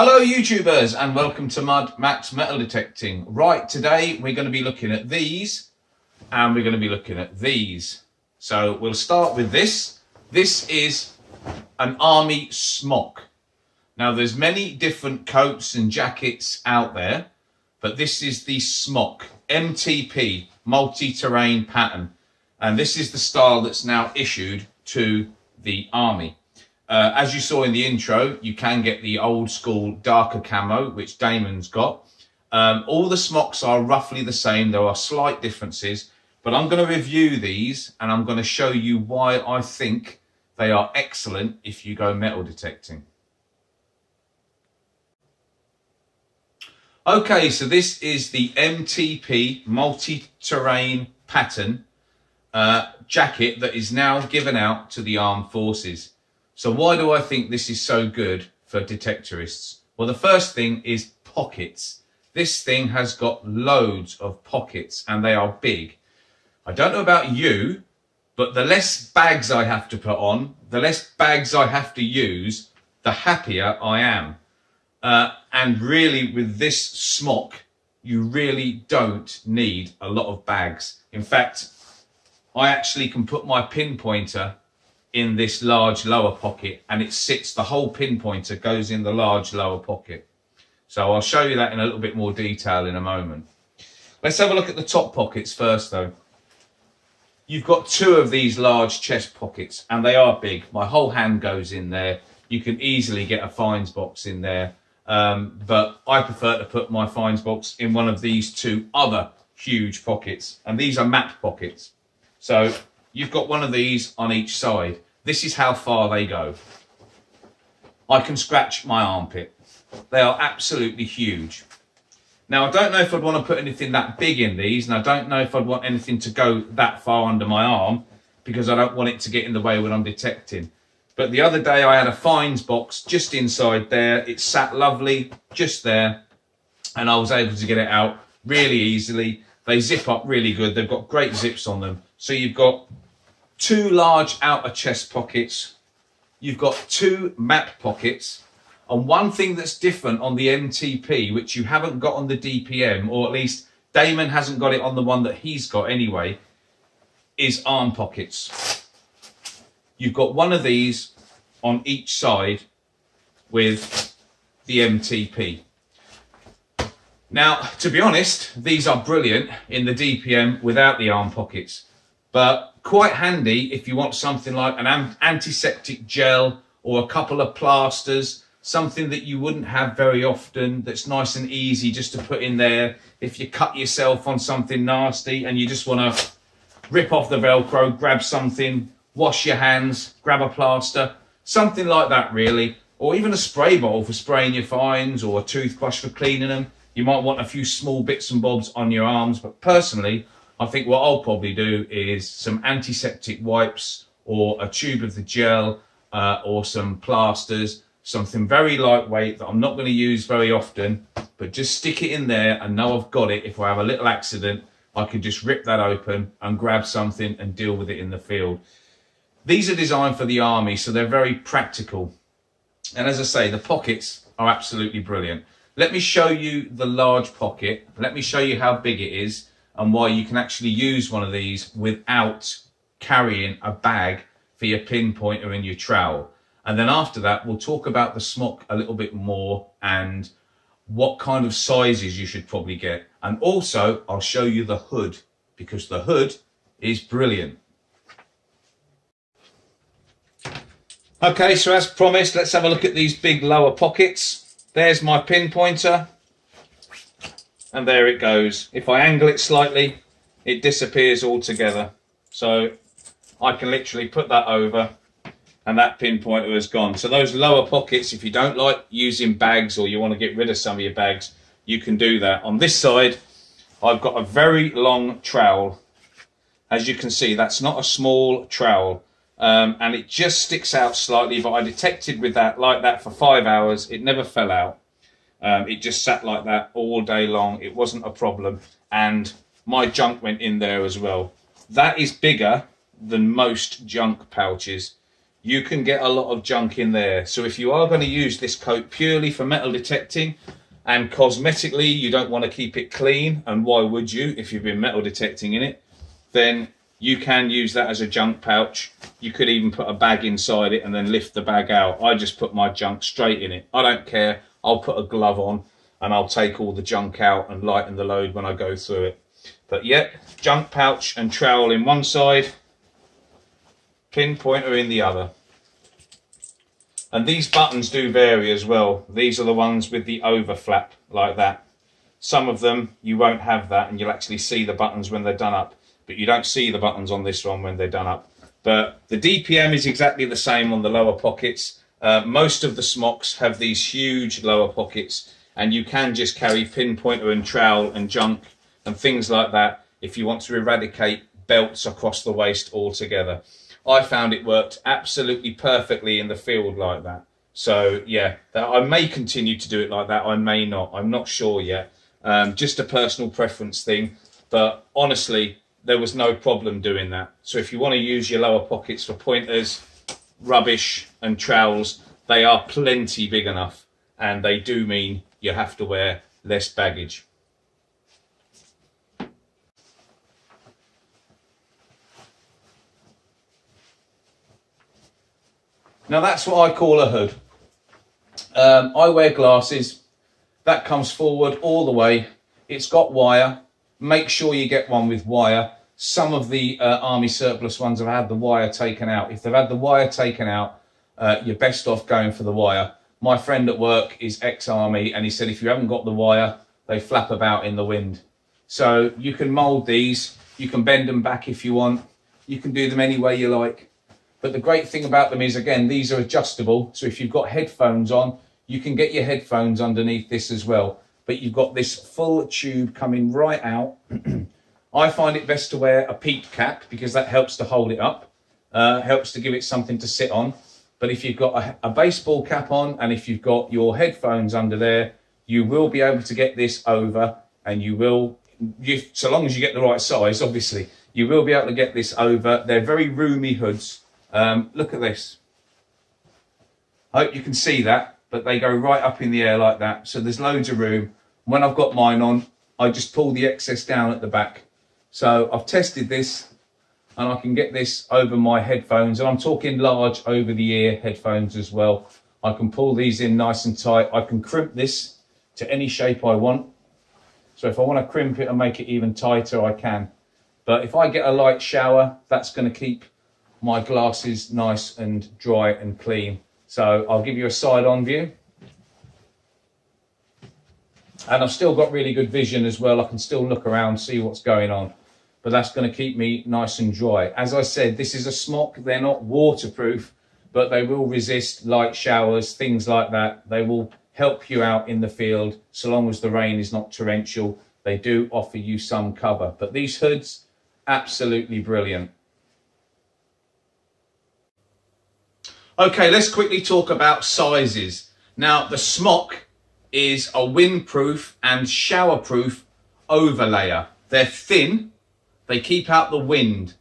Hello YouTubers and welcome to Mud Max Metal Detecting. Right, today we're going to be looking at these and we're going to be looking at these. So we'll start with this. This is an army smock. Now there's many different coats and jackets out there, but this is the smock, MTP, multi-terrain pattern. And this is the style that's now issued to the army. Uh, as you saw in the intro, you can get the old school darker camo, which Damon's got. Um, all the smocks are roughly the same. There are slight differences, but I'm going to review these and I'm going to show you why I think they are excellent if you go metal detecting. Okay, so this is the MTP multi-terrain pattern uh, jacket that is now given out to the armed forces. So why do I think this is so good for detectorists? Well, the first thing is pockets. This thing has got loads of pockets and they are big. I don't know about you, but the less bags I have to put on, the less bags I have to use, the happier I am. Uh, and really with this smock, you really don't need a lot of bags. In fact, I actually can put my pinpointer in this large lower pocket and it sits, the whole pinpointer goes in the large lower pocket. So I'll show you that in a little bit more detail in a moment. Let's have a look at the top pockets first though. You've got two of these large chest pockets and they are big. My whole hand goes in there. You can easily get a fines box in there. Um, but I prefer to put my fines box in one of these two other huge pockets. And these are map pockets. So you've got one of these on each side. This is how far they go. I can scratch my armpit. They are absolutely huge. Now, I don't know if I'd want to put anything that big in these, and I don't know if I'd want anything to go that far under my arm because I don't want it to get in the way when I'm detecting. But the other day I had a fines box just inside there. It sat lovely just there, and I was able to get it out really easily. They zip up really good. They've got great zips on them. So you've got two large outer chest pockets. You've got two map pockets. And one thing that's different on the MTP, which you haven't got on the DPM, or at least Damon hasn't got it on the one that he's got anyway, is arm pockets. You've got one of these on each side with the MTP. Now, to be honest, these are brilliant in the DPM without the arm pockets but quite handy if you want something like an antiseptic gel or a couple of plasters, something that you wouldn't have very often that's nice and easy just to put in there if you cut yourself on something nasty and you just want to rip off the Velcro, grab something, wash your hands, grab a plaster, something like that really. Or even a spray bottle for spraying your fines or a toothbrush for cleaning them. You might want a few small bits and bobs on your arms, but personally, I think what I'll probably do is some antiseptic wipes or a tube of the gel uh, or some plasters, something very lightweight that I'm not going to use very often, but just stick it in there and know I've got it. If I have a little accident, I can just rip that open and grab something and deal with it in the field. These are designed for the army, so they're very practical. And as I say, the pockets are absolutely brilliant. Let me show you the large pocket. Let me show you how big it is and why you can actually use one of these without carrying a bag for your pinpointer and your trowel. And then after that, we'll talk about the smock a little bit more and what kind of sizes you should probably get. And also, I'll show you the hood because the hood is brilliant. Okay, so as promised, let's have a look at these big lower pockets. There's my pinpointer and there it goes. If I angle it slightly, it disappears altogether. So I can literally put that over and that pinpointer is gone. So those lower pockets, if you don't like using bags or you want to get rid of some of your bags, you can do that. On this side, I've got a very long trowel. As you can see, that's not a small trowel. Um, and it just sticks out slightly, but I detected with that like that for five hours. It never fell out. Um, it just sat like that all day long. It wasn't a problem. And my junk went in there as well. That is bigger than most junk pouches. you can get a lot of junk in there. So if you are going to use this coat purely for metal detecting and cosmetically you don't want to keep it clean, and why would you if you've been metal detecting in it, then you can use that as a junk pouch. You could even put a bag inside it and then lift the bag out. I just put my junk straight in it. I don't care. I'll put a glove on and I'll take all the junk out and lighten the load when I go through it. But yet, junk pouch and trowel in one side, pin pinpointer in the other. And these buttons do vary as well. These are the ones with the overflap like that. Some of them you won't have that and you'll actually see the buttons when they're done up. But you don't see the buttons on this one when they're done up. But the DPM is exactly the same on the lower pockets. Uh, most of the smocks have these huge lower pockets and you can just carry pinpointer and trowel and junk and things like that if you want to eradicate belts across the waist altogether. I found it worked absolutely perfectly in the field like that. So yeah, I may continue to do it like that. I may not. I'm not sure yet. Um, just a personal preference thing. But honestly, there was no problem doing that. So if you want to use your lower pockets for pointers, rubbish and trowels, they are plenty big enough. And they do mean you have to wear less baggage. Now that's what I call a hood. Um, I wear glasses. That comes forward all the way. It's got wire. Make sure you get one with wire. Some of the uh, army surplus ones have had the wire taken out. If they've had the wire taken out, uh, you're best off going for the wire. My friend at work is ex-army and he said if you haven't got the wire, they flap about in the wind. So you can mould these, you can bend them back if you want, you can do them any way you like. But the great thing about them is, again, these are adjustable. So if you've got headphones on, you can get your headphones underneath this as well. But you've got this full tube coming right out. I find it best to wear a peak cap because that helps to hold it up, uh, helps to give it something to sit on. But if you've got a, a baseball cap on and if you've got your headphones under there, you will be able to get this over and you will, you, so long as you get the right size, obviously, you will be able to get this over. They're very roomy hoods. Um, look at this. I hope you can see that, but they go right up in the air like that. So there's loads of room. When I've got mine on, I just pull the excess down at the back. So I've tested this and I can get this over my headphones. And I'm talking large over the ear headphones as well. I can pull these in nice and tight. I can crimp this to any shape I want. So if I want to crimp it and make it even tighter, I can. But if I get a light shower, that's going to keep my glasses nice and dry and clean. So I'll give you a side on view. And I've still got really good vision as well. I can still look around, see what's going on but that's going to keep me nice and dry. As I said, this is a smock. They're not waterproof, but they will resist light showers, things like that. They will help you out in the field so long as the rain is not torrential. They do offer you some cover, but these hoods, absolutely brilliant. Okay, let's quickly talk about sizes. Now, the smock is a windproof and showerproof overlayer. They're thin, they keep out the wind.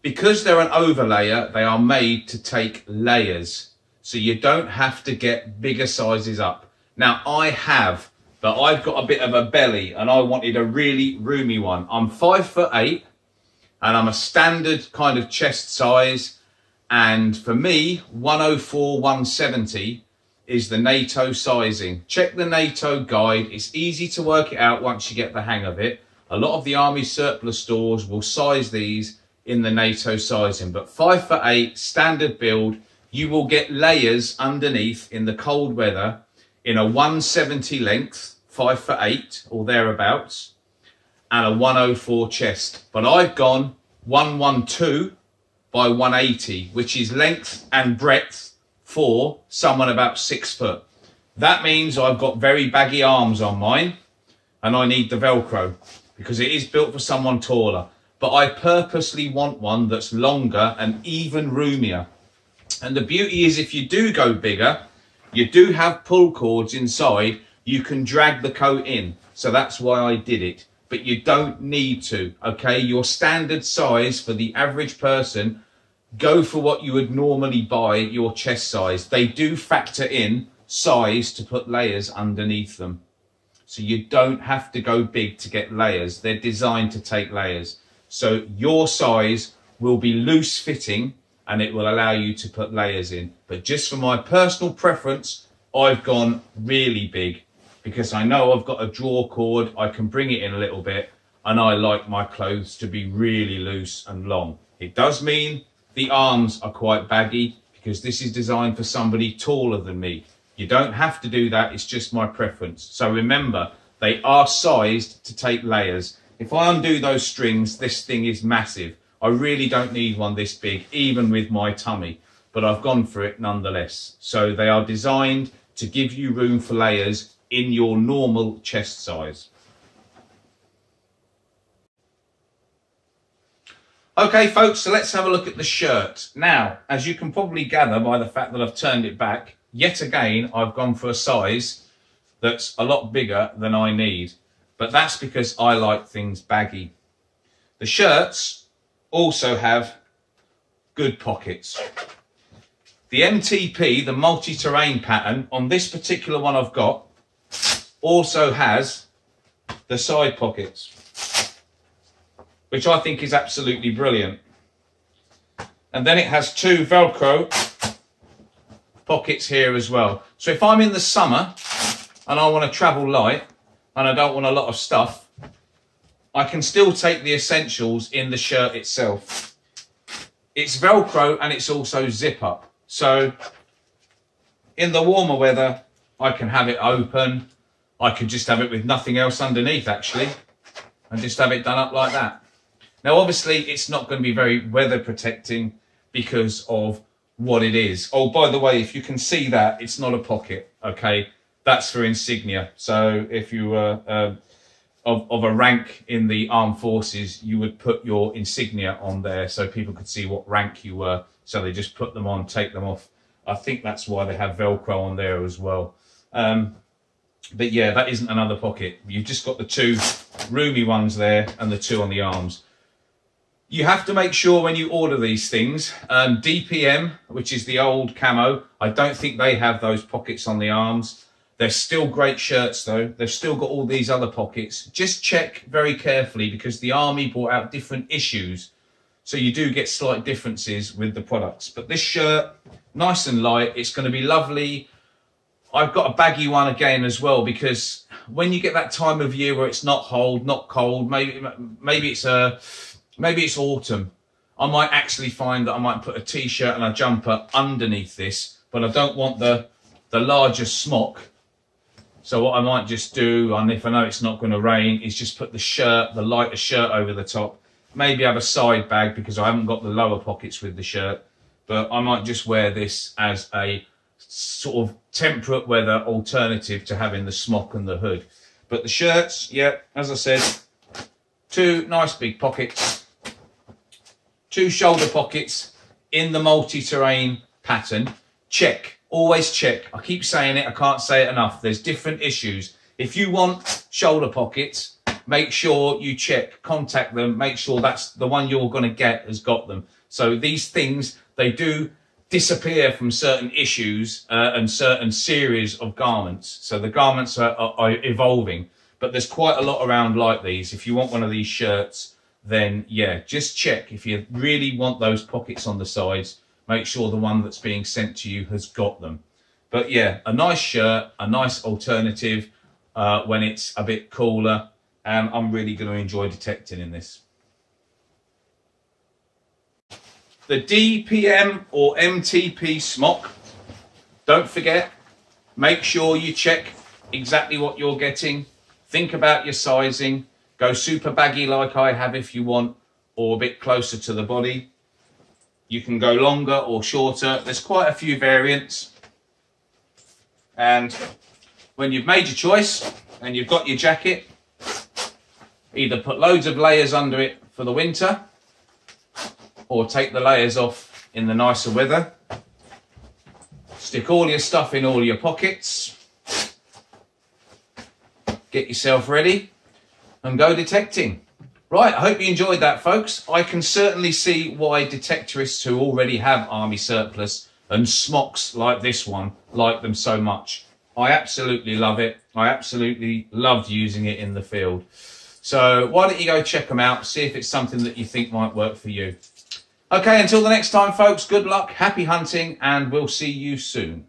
Because they're an overlayer, they are made to take layers. So you don't have to get bigger sizes up. Now I have, but I've got a bit of a belly and I wanted a really roomy one. I'm five foot eight and I'm a standard kind of chest size. And for me, 104, 170 is the NATO sizing. Check the NATO guide. It's easy to work it out once you get the hang of it. A lot of the army surplus stores will size these in the NATO sizing, but five foot eight standard build, you will get layers underneath in the cold weather in a 170 length, five foot eight or thereabouts, and a 104 chest. But I've gone 112 by 180, which is length and breadth for someone about six foot. That means I've got very baggy arms on mine and I need the Velcro because it is built for someone taller. But I purposely want one that's longer and even roomier. And the beauty is if you do go bigger, you do have pull cords inside, you can drag the coat in. So that's why I did it. But you don't need to, okay? Your standard size for the average person go for what you would normally buy your chest size. They do factor in size to put layers underneath them. So you don't have to go big to get layers. They're designed to take layers. So your size will be loose fitting and it will allow you to put layers in. But just for my personal preference, I've gone really big because I know I've got a draw cord. I can bring it in a little bit and I like my clothes to be really loose and long. It does mean the arms are quite baggy because this is designed for somebody taller than me. You don't have to do that, it's just my preference. So remember, they are sized to take layers. If I undo those strings, this thing is massive. I really don't need one this big, even with my tummy, but I've gone for it nonetheless. So they are designed to give you room for layers in your normal chest size. Okay, folks, so let's have a look at the shirt. Now, as you can probably gather by the fact that I've turned it back, yet again, I've gone for a size that's a lot bigger than I need. But that's because I like things baggy. The shirts also have good pockets. The MTP, the multi-terrain pattern, on this particular one I've got, also has the side pockets which I think is absolutely brilliant. And then it has two Velcro pockets here as well. So if I'm in the summer and I want to travel light and I don't want a lot of stuff, I can still take the essentials in the shirt itself. It's Velcro and it's also zip up. So in the warmer weather, I can have it open. I could just have it with nothing else underneath actually and just have it done up like that. Now, obviously, it's not going to be very weather protecting because of what it is. Oh, by the way, if you can see that, it's not a pocket, okay? That's for insignia. So if you were uh, of, of a rank in the armed forces, you would put your insignia on there so people could see what rank you were. So they just put them on, take them off. I think that's why they have Velcro on there as well. Um, but yeah, that isn't another pocket. You've just got the two roomy ones there and the two on the arms. You have to make sure when you order these things, um, DPM, which is the old camo, I don't think they have those pockets on the arms. They're still great shirts though. They've still got all these other pockets. Just check very carefully because the army brought out different issues. So you do get slight differences with the products. But this shirt, nice and light. It's going to be lovely. I've got a baggy one again as well because when you get that time of year where it's not cold, not cold, maybe maybe it's a maybe it's autumn. I might actually find that I might put a t-shirt and a jumper underneath this, but I don't want the, the larger smock. So what I might just do, and if I know it's not going to rain, is just put the shirt, the lighter shirt over the top. Maybe have a side bag because I haven't got the lower pockets with the shirt. But I might just wear this as a sort of temperate weather alternative to having the smock and the hood. But the shirts, yeah, as I said, two nice big pockets two shoulder pockets in the multi-terrain pattern. Check, always check. I keep saying it, I can't say it enough. There's different issues. If you want shoulder pockets, make sure you check, contact them, make sure that's the one you're going to get has got them. So these things, they do disappear from certain issues uh, and certain series of garments. So the garments are, are, are evolving, but there's quite a lot around like these. If you want one of these shirts, then yeah, just check if you really want those pockets on the sides. Make sure the one that's being sent to you has got them. But yeah, a nice shirt, a nice alternative uh, when it's a bit cooler. And I'm really going to enjoy detecting in this. The DPM or MTP smock, don't forget, make sure you check exactly what you're getting. Think about your sizing Go super baggy like I have if you want, or a bit closer to the body. You can go longer or shorter. There's quite a few variants. And when you've made your choice and you've got your jacket, either put loads of layers under it for the winter or take the layers off in the nicer weather. Stick all your stuff in all your pockets. Get yourself ready and go detecting. Right, I hope you enjoyed that, folks. I can certainly see why detectorists who already have army surplus and smocks like this one like them so much. I absolutely love it. I absolutely loved using it in the field. So why don't you go check them out, see if it's something that you think might work for you. Okay, until the next time, folks, good luck, happy hunting, and we'll see you soon.